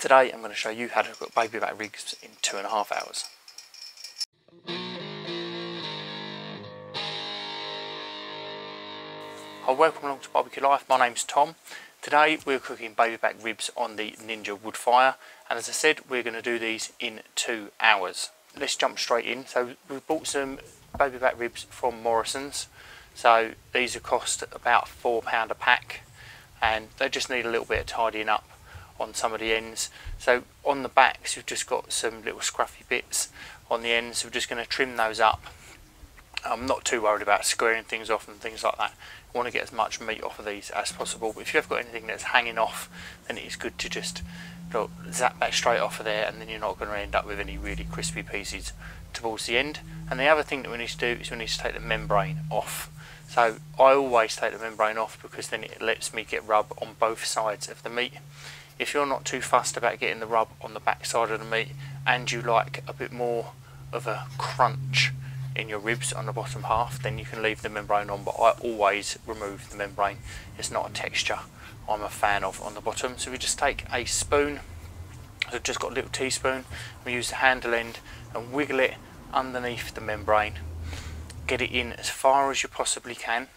Today I'm going to show you how to cook baby back ribs in two and a half hours. Hi, welcome along to Barbecue Life. My name's Tom. Today we're cooking baby back ribs on the Ninja Woodfire and as I said we're going to do these in two hours. Let's jump straight in. So we bought some baby back ribs from Morrison's. So these are cost about £4 a pack and they just need a little bit of tidying up on some of the ends. So on the backs we've just got some little scruffy bits on the ends. We're just going to trim those up. I'm not too worried about squaring things off and things like that. I want to get as much meat off of these as possible. But if you've got anything that's hanging off, then it's good to just zap that straight off of there and then you're not going to end up with any really crispy pieces towards the end. And the other thing that we need to do is we need to take the membrane off. So I always take the membrane off because then it lets me get rub on both sides of the meat. If you're not too fussed about getting the rub on the back side of the meat and you like a bit more of a crunch in your ribs on the bottom half then you can leave the membrane on but I always remove the membrane. It's not a texture I'm a fan of on the bottom. So we just take a spoon. So I've just got a little teaspoon. We use the handle end and wiggle it underneath the membrane. Get it in as far as you possibly can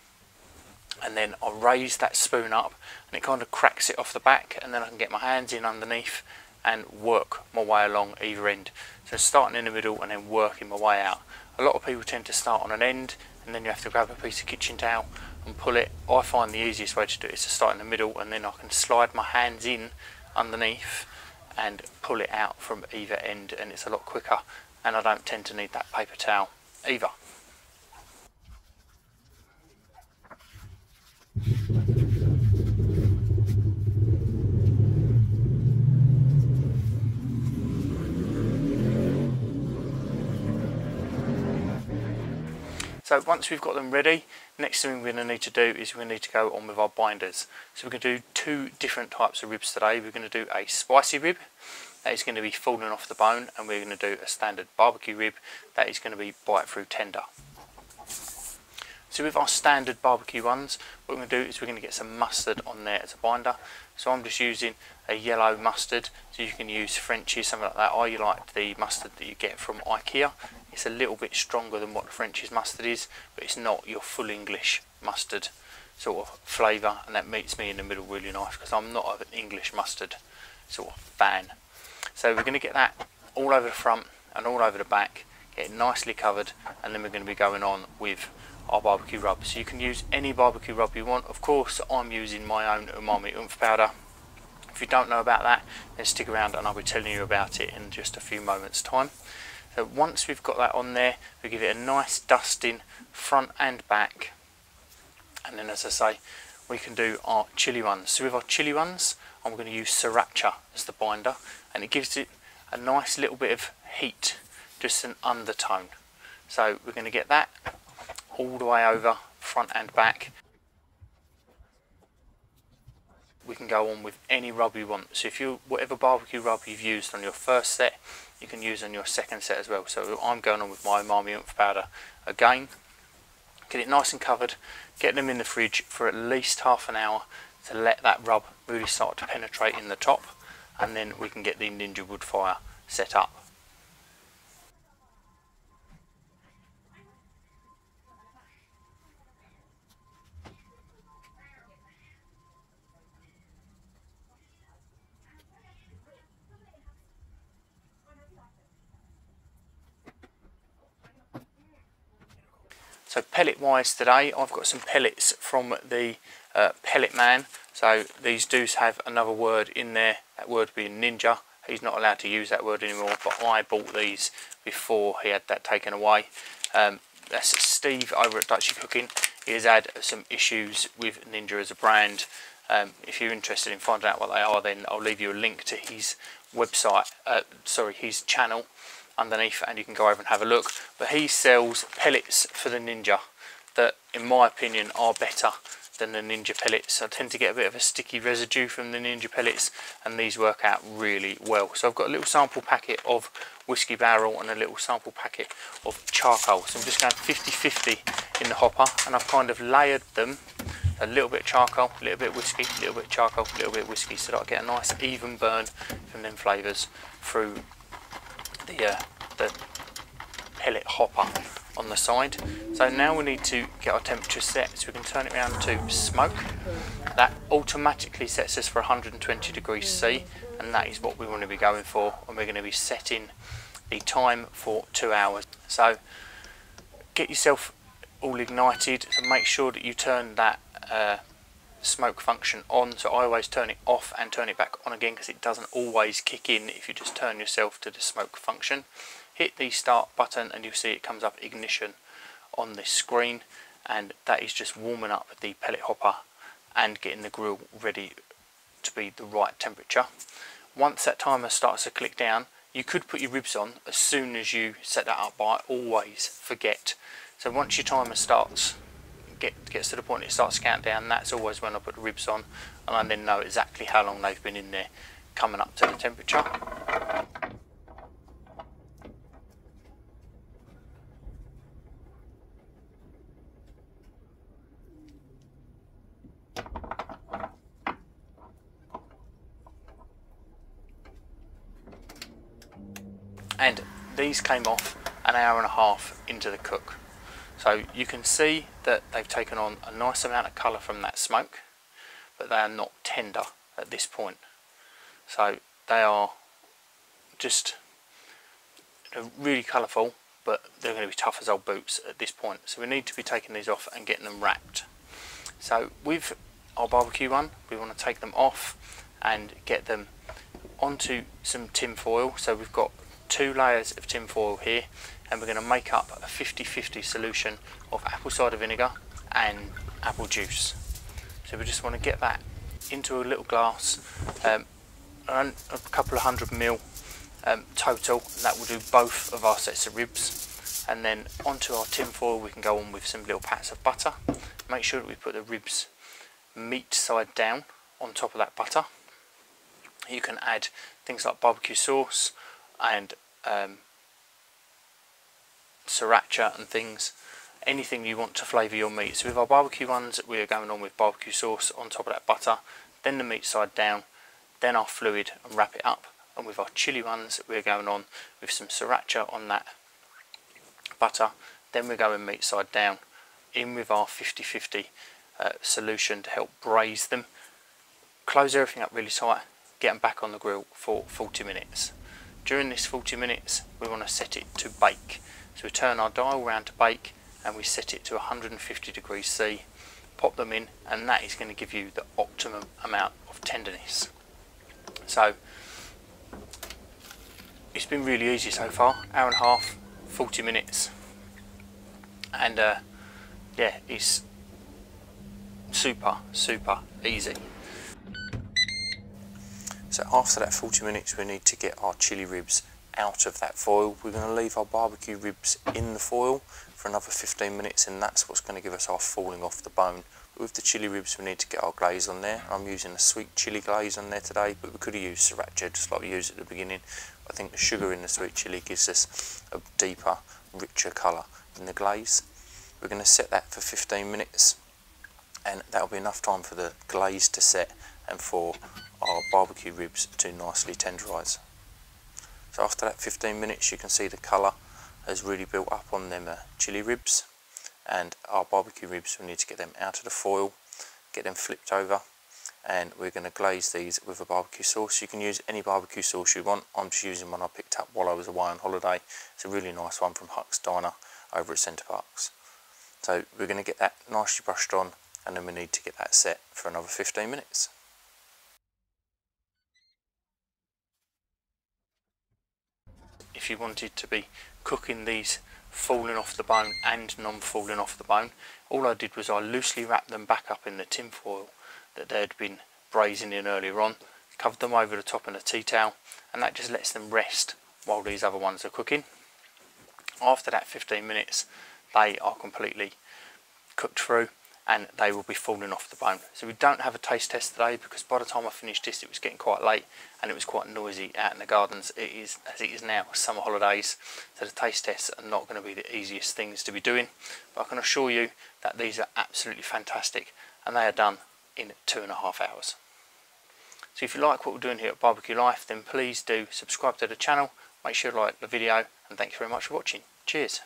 and then I'll raise that spoon up and it kind of cracks it off the back and then I can get my hands in underneath and work my way along either end. So starting in the middle and then working my way out. A lot of people tend to start on an end and then you have to grab a piece of kitchen towel and pull it. I find the easiest way to do it is to start in the middle and then I can slide my hands in underneath and pull it out from either end and it's a lot quicker and I don't tend to need that paper towel either. So once we've got them ready, next thing we're going to need to do is we're going to need to go on with our binders. So we're going to do two different types of ribs today. We're going to do a spicy rib, that is going to be falling off the bone, and we're going to do a standard barbecue rib, that is going to be bite through tender. So with our standard barbecue ones, what we're going to do is we're going to get some mustard on there as a binder. So I'm just using a yellow mustard, so you can use Frenchie, something like that. I like the mustard that you get from Ikea. It's a little bit stronger than what the French's mustard is, but it's not your full English mustard sort of flavour, and that meets me in the middle really nice because I'm not an English mustard sort of fan. So we're going to get that all over the front and all over the back, get it nicely covered, and then we're going to be going on with our barbecue rub. So you can use any barbecue rub you want. Of course, I'm using my own umami oomph powder. If you don't know about that, then stick around and I'll be telling you about it in just a few moments time. Once we've got that on there, we give it a nice dusting front and back. And then as I say, we can do our chili ones. So with our chili ones, I'm going to use sriracha as the binder and it gives it a nice little bit of heat, just an undertone. So we're going to get that all the way over front and back we can go on with any rub you want. So if you whatever barbecue rub you've used on your first set you can use on your second set as well. So I'm going on with my umami oomph powder again. Get it nice and covered get them in the fridge for at least half an hour to let that rub really start to penetrate in the top and then we can get the Ninja Woodfire set up So pellet wise today, I've got some pellets from the uh, Pellet Man. So these do have another word in there, that word being ninja. He's not allowed to use that word anymore, but I bought these before he had that taken away. Um, that's Steve over at Dutchy Cooking. He has had some issues with Ninja as a brand. Um, if you're interested in finding out what they are, then I'll leave you a link to his website, uh, sorry, his channel underneath and you can go over and have a look. But he sells pellets for the Ninja that, in my opinion, are better than the Ninja pellets. I tend to get a bit of a sticky residue from the Ninja pellets and these work out really well. So I've got a little sample packet of whiskey barrel and a little sample packet of charcoal. So I'm just going 50-50 in the hopper and I've kind of layered them A little bit charcoal, a little bit whiskey, a little bit charcoal, a little bit whiskey so that I get a nice even burn from them flavours through the, uh, the pellet hopper on the side. So now we need to get our temperature set so we can turn it around to smoke. That automatically sets us for 120 degrees C and that is what we want to be going for and we're going to be setting the time for two hours. So get yourself all ignited and make sure that you turn that uh, smoke function on so I always turn it off and turn it back on again because it doesn't always kick in if you just turn yourself to the smoke function. Hit the start button and you'll see it comes up ignition on this screen and that is just warming up the pellet hopper and getting the grill ready to be the right temperature. Once that timer starts to click down you could put your ribs on as soon as you set that up. But I always forget. So once your timer starts get, gets to the point it starts to count down, that's always when I put the ribs on and I then know exactly how long they've been in there coming up to the temperature. And these came off an hour and a half into the cook. So you can see that they've taken on a nice amount of colour from that smoke, but they are not tender at this point. So they are just really colourful, but they're going to be tough as old boots at this point. So we need to be taking these off and getting them wrapped. So with our barbecue one, we want to take them off and get them onto some tin foil. So we've got two layers of tin foil here and we're going to make up a 50-50 solution of apple cider vinegar and apple juice. So we just want to get that into a little glass, um, a couple of hundred mil um, total, and that will do both of our sets of ribs. And then onto our tin foil we can go on with some little pats of butter. Make sure that we put the ribs meat side down on top of that butter. You can add things like barbecue sauce and um, sriracha and things anything you want to flavour your meat so with our barbecue ones we're going on with barbecue sauce on top of that butter then the meat side down then our fluid and wrap it up. And with our chili ones we're going on with some sriracha on that butter then we're going meat side down in with our 50-50 uh, solution to help braise them. Close everything up really tight get them back on the grill for 40 minutes during this 40 minutes we want to set it to bake so we turn our dial round to bake and we set it to 150 degrees C, pop them in and that is going to give you the optimum amount of tenderness. So it's been really easy so far, hour and a half, 40 minutes and uh, yeah it's super super easy. So after that 40 minutes we need to get our chili ribs out of that foil. We're going to leave our barbecue ribs in the foil for another 15 minutes and that's what's going to give us our falling off the bone. With the chili ribs we need to get our glaze on there. I'm using a sweet chili glaze on there today but we could have used sriracha just like we used at the beginning. I think the sugar in the sweet chili gives us a deeper, richer colour in the glaze. We're going to set that for 15 minutes and that'll be enough time for the glaze to set and for barbecue ribs to nicely tenderise. So after that 15 minutes you can see the colour has really built up on them uh, chili ribs and our barbecue ribs we need to get them out of the foil, get them flipped over and we're going to glaze these with a barbecue sauce. You can use any barbecue sauce you want. I'm just using one I picked up while I was away on holiday. It's a really nice one from Huck's Diner over at Center Parcs. So we're going to get that nicely brushed on and then we need to get that set for another 15 minutes. If you wanted to be cooking these falling off the bone and non-falling off the bone all I did was I loosely wrapped them back up in the tin foil that they'd been braising in earlier on covered them over the top in a tea towel and that just lets them rest while these other ones are cooking. After that 15 minutes they are completely cooked through and they will be falling off the bone. So we don't have a taste test today because by the time I finished this it was getting quite late and it was quite noisy out in the gardens. It is as it is now summer holidays so the taste tests are not going to be the easiest things to be doing but I can assure you that these are absolutely fantastic and they are done in two and a half hours. So if you like what we're doing here at Barbecue Life then please do subscribe to the channel, make sure you like the video and thank you very much for watching. Cheers.